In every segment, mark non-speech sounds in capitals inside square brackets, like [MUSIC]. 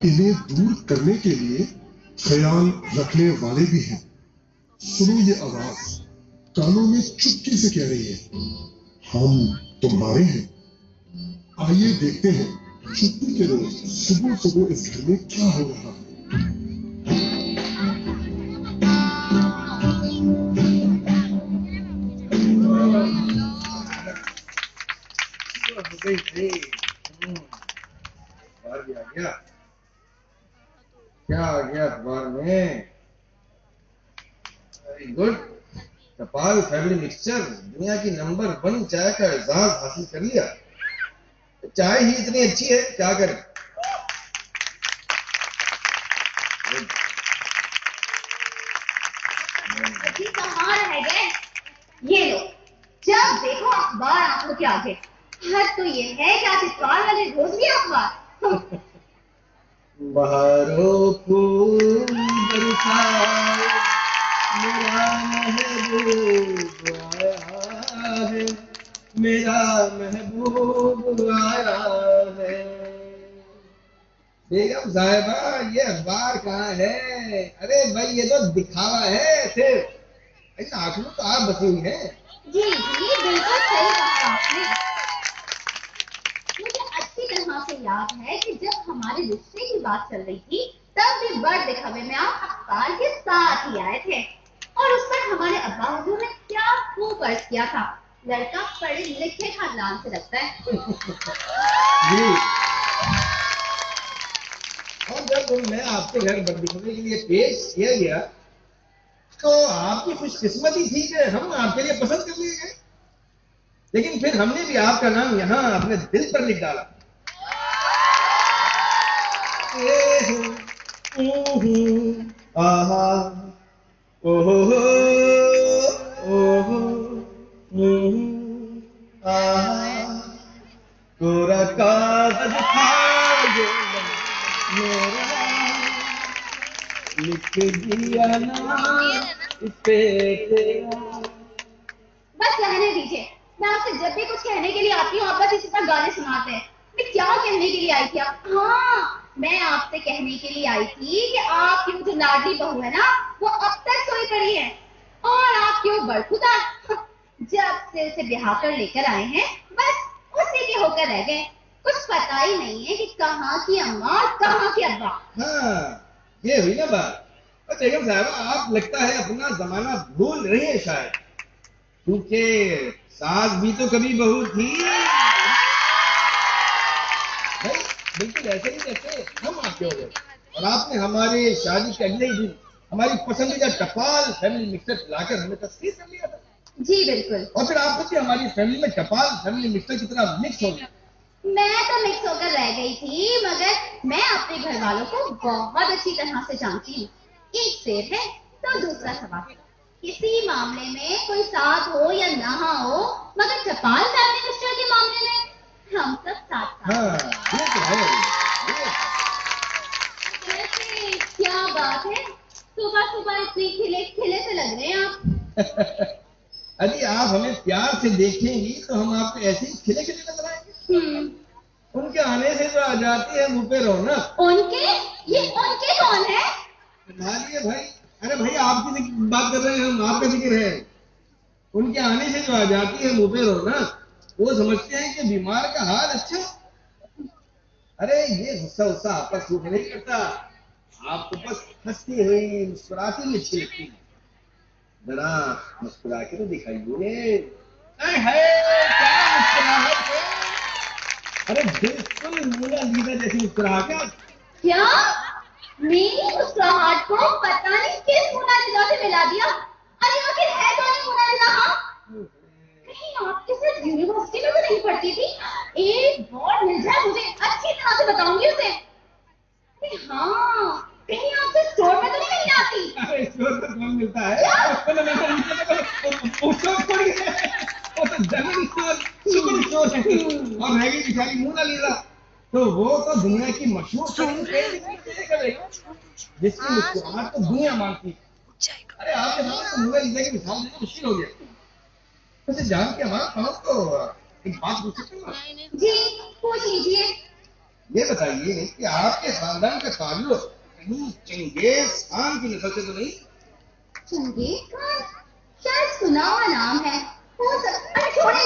इन्हें दूर करने के लिए ख्याल रखने वाले भी हैं। सुनो ये आवाज़। कानों में चुपके से कह रही है, हम तुम्हारे हैं। आइए देखते हैं, छुट्टी के रोज सुबह सुबह इस घर में क्या हो रहा है। कपाल फैमिली मिक्सचर दुनिया की नंबर वन चाय का एजाज हासिल कर लिया। चाय ही इतनी अच्छी है क्या करें? गए ये लो। जब देखो अखबार आँखों के आगे। हद तो ये है कि इतवार वाले रोज भी अखबार बहारों फूल बरसाए। मेरा महबूब आया है मेरा महबूब आया है बेगम साहिबा ये अखबार कहाँ है अरे भाई ये तो दिखावा है सिर्फ़ ऐसा आँखों तो आप बची हुई है जी जी बिल्कुल सही कहा आपने मुझे अच्छी तरह से याद है कि जब हमारे रिश्ते की बात चल रही थी तब भी बड़ दिखावे में आप अखबार के साथ ही आए थे और उस पर हमारे अब्बा हुजूर ने क्या खूब अर्ज़ किया था। लड़का पढ़े लिखे खानदान से लगता है। जी। और जब मैं आपके घर बंदी होने के लिए पेश किया गया तो आपकी कुछ किस्मत ही थी कि हम आपके लिए पसंद कर लिए गए लेकिन फिर हमने भी आपका नाम यहाँ अपने दिल पर लिख डाला। ए हो, आहा, बस रहने दीजिए, मैं आपसे जब भी कुछ कहने के लिए आती हूँ, आप बस इसी तरह गाने सुनाते हैं। मैं क्या कहने के लिए आई थी आप? हाँ मैं आपसे कहने के लिए आई थी कि आपकी जो लाडली बहू है ना, वो अब तक सोई पड़ी है। और आपके वो बड़खुदा [LAUGHS] जब से उसे ब्याह कर लेकर आए हैं, बस उसी के होकर रह गए। कुछ पता ही नहीं है कि कहाँ की अम्मा और कहाँ की अब्बा। हाँ ये हुई ना बात। बेगम साहब, आप लगता है अपना जमाना भूल रही है शायद। क्योंकि सास भी तो कभी बहू थी। बिल्कुल ऐसे ही जैसे हम आपके हो। गए और आपने हमारे शादी के अगले ही दिन हमारी पसंदीदा टपाल फैमिली मिक्सर खिलाकर हमें तस्वीर कर लिया था। जी बिल्कुल। और फिर आप भी हमारी फैमिली में टपाल फैमिली मिक्सर की तरह मिक्स हो गया। मैं तो मिक्स होकर रह गई थी मगर मैं अपने घर वालों को बहुत अच्छी तरह से जानती हूँ एक शेर है तो दूसरा सवाल किसी मामले में कोई साथ हो या ना हो मगर चपाल फैमिली मिस्टर के मामले में हम सब साथ साथ हाँ ये तो है ये वैसे क्या बात है सुबह सुबह इतने खिले खिले से लग रहे हैं आप यदि आप प्यार देखेंगी तो हम आपको ऐसे ही खिले खिले नज़र आएँगे। हम्म, उनके आने से जो आ जाती है मुँह पे रौनक उनके? ये उनके कौन है? मानिए भाई अरे भाई आपकी बात कर रहे हैं हम आपका ज़िक्र है। उनके आने से जो आ जाती है मुँह पे रौनक वो समझते हैं कि बीमार का हाल अच्छा। अरे ये गुस्सा गुस्सा आपका सुख नहीं करता। आपको बस हंसती हुई मुस्कुराती हुई अच्छी लगती है। जरा मुस्कुरा के तो दिखाइए। अरे है क्या मुस्कुराहट है? अरे बिल्कुल मूला लीजा जैसी मुस्कुराहट क्या? मेरी मुस्कुराहट को पता नहीं किस मोनालिसा से मिला दिया? अरे आखिर है कौन ये मोनालिसा? हाँ? कहीं आपके सिर्फ़ यूनिवर्सिटी में तो नहीं पढ़ती थी? एक बार मिल जाए मुझे अच्छी तरह से बताऊँगी उसे। अरे हाँ कहीं आपसे स्टोर में तो नहीं आती अरे स्टोर पर कौन मिलता है [LAUGHS] उसको तो मैं तो उसको उसको थोड़ी है वो तो जनरल स्टोर सुपर और रह गई बेचारी मोनालिसा तो वो तो दुनिया की मशहूर जिसकी मुस्कुराहट को दुनिया मानती है। अरे आपके सामने तो मोनालिसा की मिसाल देना मुश्किल हो गया। वैसे जान के हमारा हम तो एक बात पूछ सकते हैं जी पूछ लीजिए। ये बताइए कि आपके खानदान का ताल्लुक कहीं चंगेज खान की नस्ल से तो नहीं? Genghis Khan? शायद सुना हुआ नाम है। छोड़े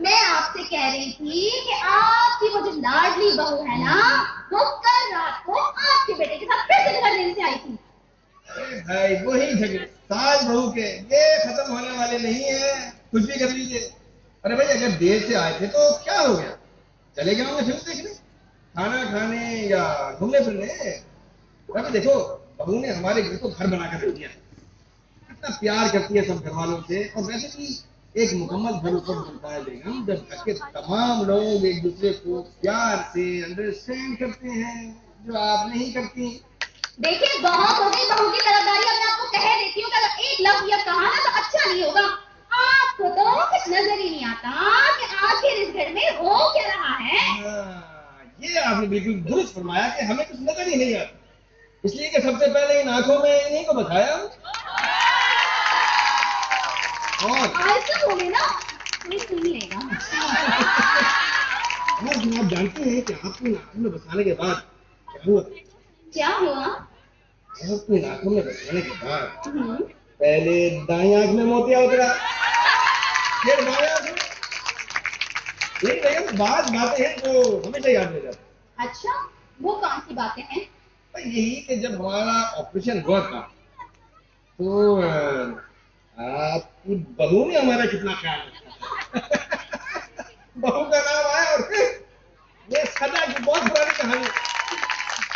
में आपसे कह रही थी आपकी बहू है ना कल रात को आपके बेटे आई थी भाई बहू के ये खत्म होने वाले नहीं है कुछ भी कर लीजिए अरे भाई अगर देर से आए थे तो क्या हो गया चले गए देखने खाना खाने या घूमने फिरने देखो बहू ने हमारे घर को घर बनाकर रख दिया कितना प्यार करती है सब घर वालों से और वैसे भी एक मुकम्मल घर ऊपर बनता है बेगम जब घर के तमाम लोग एक दूसरे को प्यार से अंडरस्टैंड करते हैं जो आप नहीं करती। देखिए बहुत हो गई बहू की तरफदारी अब मैं आपको कह देती हूँ अगर एक लफ्ज यह कहा ना तो अच्छा नहीं होगा। आपको तो कुछ नज़र ही नहीं आता कि आखिर इस घर में हो क्या रहा है। हाँ, ये आपने बिल्कुल दुरुस्त फरमाया कि हमें कुछ नज़र ही नहीं आता। इसलिए कि सबसे पहले इन आँखों में इन्हीं को बताया और ऐसा ना कोई सुन लेगा और जो आप जानते हैं कि आपको आँखों में बसाने के बाद क्या हुआ? क्या हुआ? आपको आँखों में बसाने के बाद हम्म, पहले दाई आँख में मोतिया उतरा फिर बाएँ आँख में। लेकिन भैया बात बातें हैं जो हमेशा याद रह जाती अच्छा वो कौन सी बातें हैं? तो यही कि जब हमारा ऑपरेशन हुआ था तो बहू ने हमारा कितना ख्याल रखा बहू का नाम आया और फिर ये सजा की बहुत पुरानी कहानी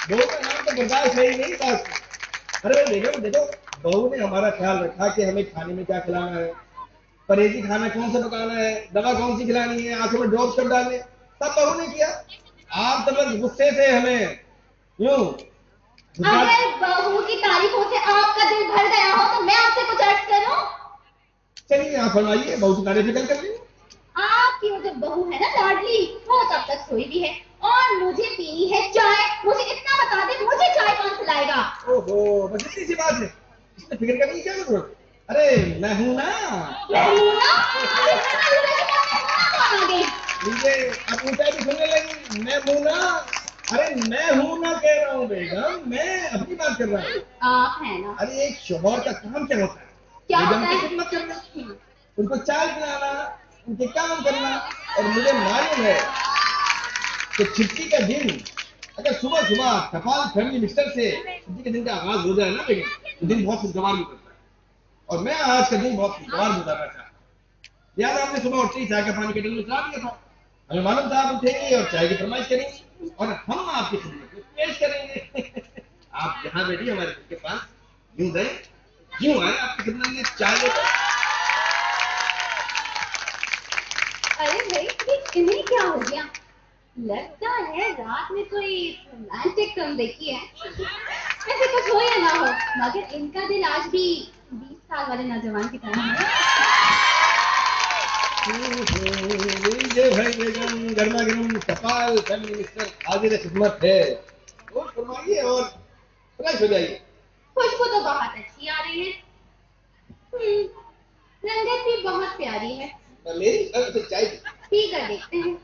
बहू का नाम तो बर्दाश्त है ही नहीं बात। अरे देखो देखो, बहू ने हमारा ख्याल रखा कि हमें खाने में क्या खिलाना है, परहेजी खाना कौन सा पकाना है, दवा कौन सी खिलानी है, आँखों में ड्रॉप कब डालने सब बहू ने किया। आप तो बस गुस्से से हमें, यूँ अगर बहू की तारीफों से आपका दिल भर गया हो तो मैं आपसे कुछ अर्ज़ करूँ? चलिए आप फरमाइए बहुत सारे फ़िक्र कर लीजिए आपकी वो जो बहू है ना लाडली वो तब तक सोई भी है। और मुझे पीनी है चाय। मुझे इतना बता दे मुझे चाय कौन पिलाएगा? ओहो बस इतनी सी बात है। इसमें फ़िक्र करने कर रहा हूँ? आप है ना। अरे एक शोहर का काम क्या होता है। क्या होता है? खिदमत करना उनको चाय पिलाना उनके काम करना और मुझे मालूम है कि छुट्टी का दिन अगर सुबह सुबह कपाल फैमिली मिक्सर से छुट्टी के दिन का आगाज़ हो जाए ना तो दिन बहुत खुशगवार भी करता है। और मैं आज का दिन बहुत खुशगवार गुजारना चाहता याद आपने सुबह उठते ही चाय का पानी केटल में चला दिया था। हमें मालूम था आप उठेंगे और चाय की फरमाइश करेंगे और हम आपकी खिदमत पेश करेंगे। [LAUGHS] आप यहाँ बैठिए हमारे घर के पास यूँ गए। यूँ आए आपकी खिदमत में चाय लेकर। अरे भाई ये इन्हें क्या हो गया? लगता है रात में कोई रोमांटिक फ़िल्म देखी है। वैसे कुछ हो या ना हो मगर इनका दिल आज भी बीस साल वाले नौजवान की तरह है। लीजिए भाई बेगम गर्मा गर्म कपाल फैमिली मिक्सर हाजिर खिदमत है। और फरमाइए और फ्रेश हो जाइए खुशबू तो बहुत अच्छी आ रही है। हम्म, रंगत भी बहुत प्यारी है। मेरी? से चाय पी। कर देखते हैं।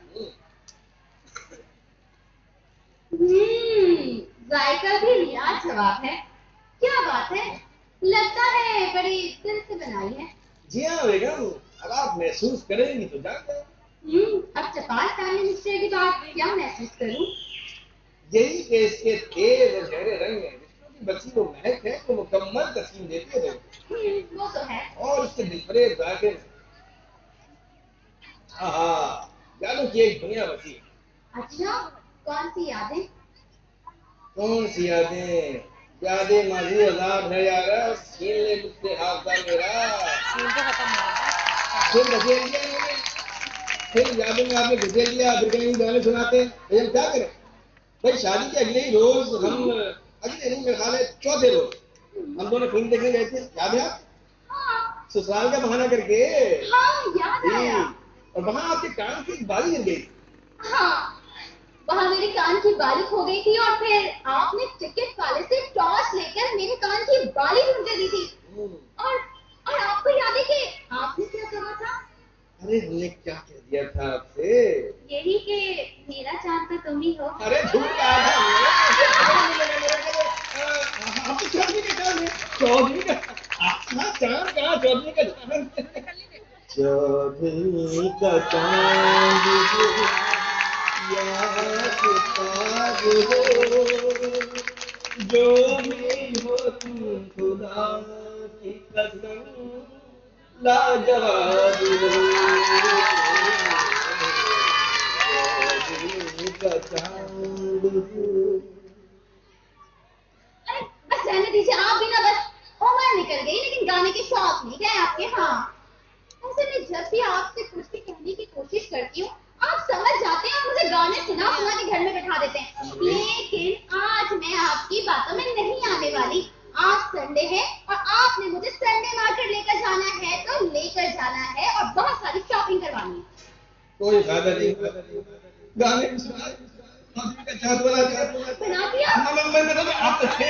हम्म। जायका भी लाजवाब है। क्या बात है? लगता है बड़ी दिल से बनाई है। जी हाँ बेगम अब आप महसूस करेंगी तो जान जाए हम्म अब चपाल फैमिली मिक्सचर की बात क्या महसूस करूँ? यही कि इसके तेज और गहरे रंग हैं। बची वो महक है वो मुकम्मल तस्लीम देते रहे वो तो है। और उसके दिलफरेब जाके हाँ। यादों की एक दुनिया बची। अच्छा कौन सी यादें? कौन सी यादें? यादें माजी आज़ाद है यारा छीन ले मुझसे हाफता मेरा। फिर धकेल दिया इन्होंने। फिर यादों में आपने धकेल दिया फिर कहीं गाने सुनाते। हैं भाई हम क्या करें? भाई शादी के अगले ही रोज हम अगले नहीं मेरे ख्याल है चौथे रोज हम दोनों फ़िल्म देखने गए थे याद है आप? हाँ ससुराल का बहाना करके। हाँ याद आया और वहाँ आपके कान की बाली गिर गई। हाँ वहाँ मेरे कान की बाली खो गई थी और फिर आपने टिकट वाले से टॉर्च लेकर मेरे कान की बाली ढूंढ दी थी। हम्म, और और आपको याद है कि आपने क्या कहा था? अरे हमने क्या कह दिया था आपसे? यही कि मेरा चाँद तो तुम ही। हो अरे झूठ कहा था [LAUGHS] चौधरी का है चौधरी का हाँ कहाँ चौधरी हो हो जो भी हो तुम खुदा की कसम लाजवाब हो चौधरी का चाँद हो अरे बस रहने दीजिए आप भी ना बस उम्र निकल गाने के शौक नहीं गए आपके हाँ। ऐसे में जब भी आपसे कुछ भी कहने की कोशिश करती हूँ आप समझ जाते हैं और मुझे गाने सुना सुना के घर में बैठा देते हैं। लेकिन आज मैं आपकी बातों में नहीं आने वाली। आज संडे है और आपने मुझे संडे मार्केट लेकर जाना है तो लेकर जाना है और बहुत सारी शॉपिंग करवानी है। कोई फ़ायदा नहीं। गाने बना दिया। आप तो थे।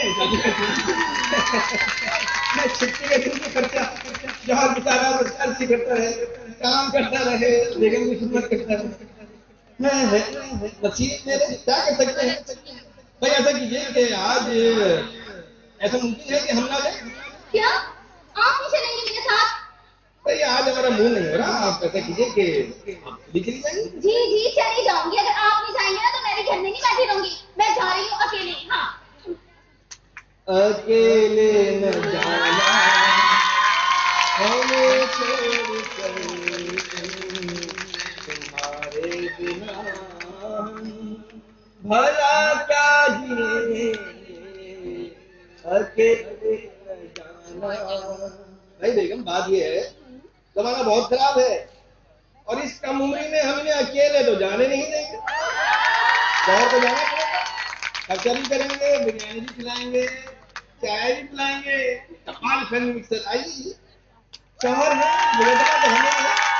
मैं छुट्टी के दिन में खर्चा जहाँ बिताना रोज़गार से करता रहे काम करता रहे लेकिन भी खिदमत करता रहे। है है नसीब मेरे क्या कर सकते हैं? भाई ऐसा कीजिए कि आज ऐसा मुमकिन है कि हम ना जाए? क्या? आप नहीं चलेंगे मेरे साथ? भाई आज हमारा मुँह नहीं हो रहा। आप ऐसा कीजिए कि आप चली चली जाएँगे। जी जी चली जाऊँगी। अगर आप नहीं जाएँगे ना तो मैं भी घर में नहीं बैठी रहूँगी मैं जा रही हूँ अकेले हाँ अकेले न जाना। हमें छोड़ कर तुम्हारे बिना भला क्या जिए अकेले न जाना। भाई बेगम बात ये है, जमाना बहुत खराब है, और इस कम उम्री में हम इन्हें अकेले तो जाने नहीं देंगे। शहर को जाना पड़ेगा। खर्चा भी करेंगे, बिरयानी भी खिलाएँगे। चाय भी पिलाएँगे। कपाल फ़ैन मिक्सर शहर है हमें